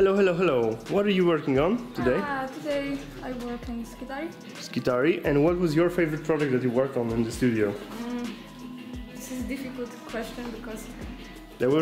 hello. hello, hello! What are you working on today? Uh, today I work on Skitarii. Skitarii. And what was your favorite project that you worked on in the studio? Mm, this is a difficult question because There were